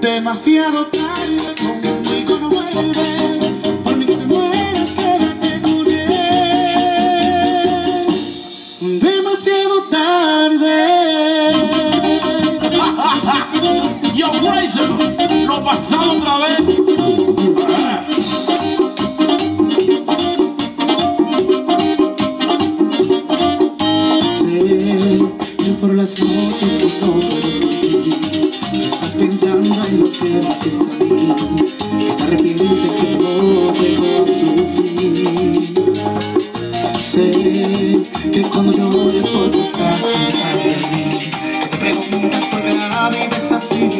Demasiado tarde, conmigo no vuelves Por mí que te mueres, quédate con él Demasiado tarde. Yo, Fraser, lo pasado otra vez. Por las noches no puedo pruebas. Te arrepientes que no te voy sufrir. Sé que cuando llores porque estás pensando en mí. Te preguntas por qué la vida es así.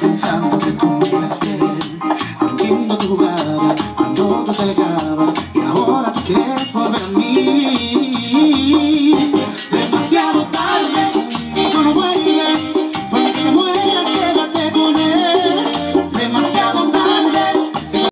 pensando que tú me eras fiel. Ahora entiendo tu jugada cuando tú te alejabas y ahora tú quieres